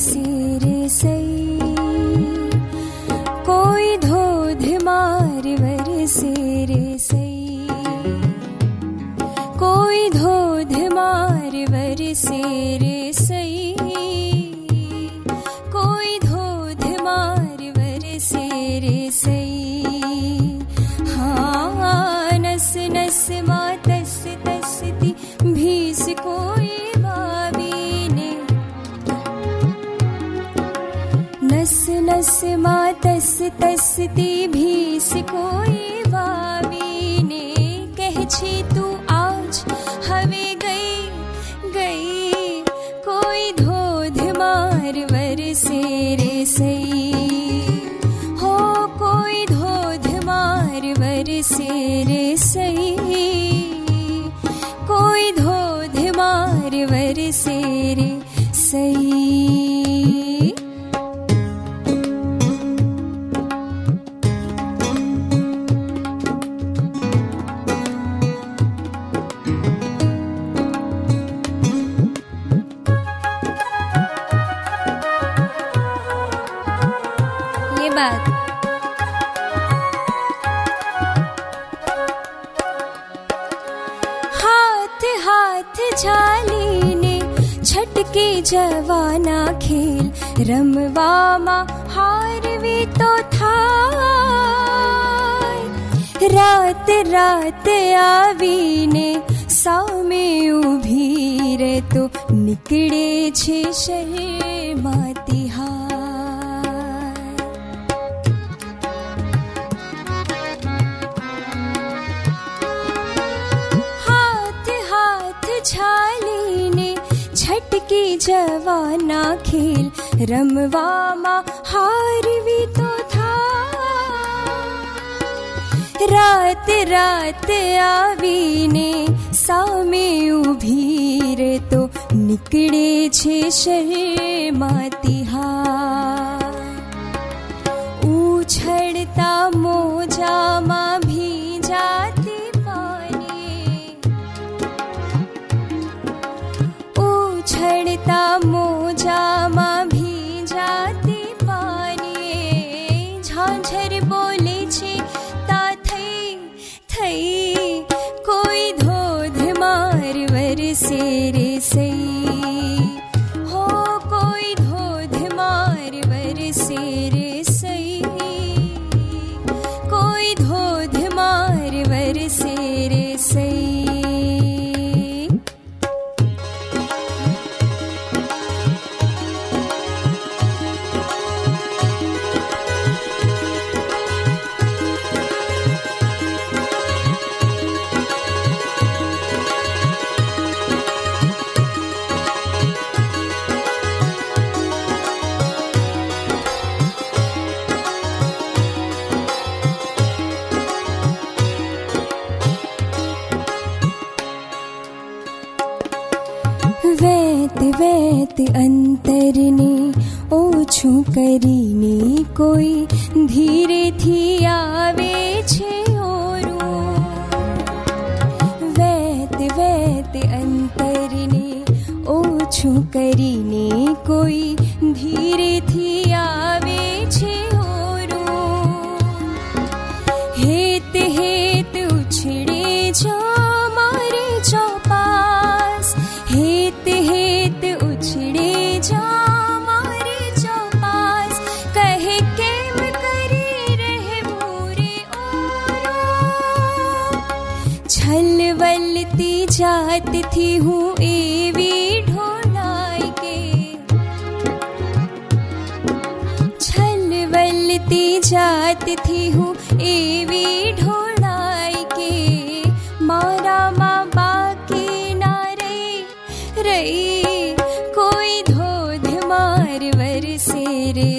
सिरे सई कोई धोध मार वर सिरे कोई धोध मार वर से नस नस मा तस तसती भीस कोई वावीने कह, छी तू आज हवे गई गई कोई धोध मार वर से रे सई। हो कोई धोध मार वर से रे सई, कोई धोध मार वर से रे सई। बात हाथ हाथ झाली ने छटके जवाना खेल, रमवामा हारवी तो था रात रात आवीने सामे उभी रे तो निकड़े छे शर्माती हाय छटके जवाना खेल रमवामा हारवी तो था। रात रात आवीने सामे उभी तो निकले छे शर्माती हाय वर से। हो कोई धोध मार करने ओछू करीने कोई धीरे थी आवे छे ओरू। वैत वैत अंतरने ओछू करीने छलवलती जात थी हूँ एवी ढोलाई के। छलवलती जात थी हूँ एवी ढोलाई के। मारा माँ बाकी ना रही रही कोई धोध मार वर से रे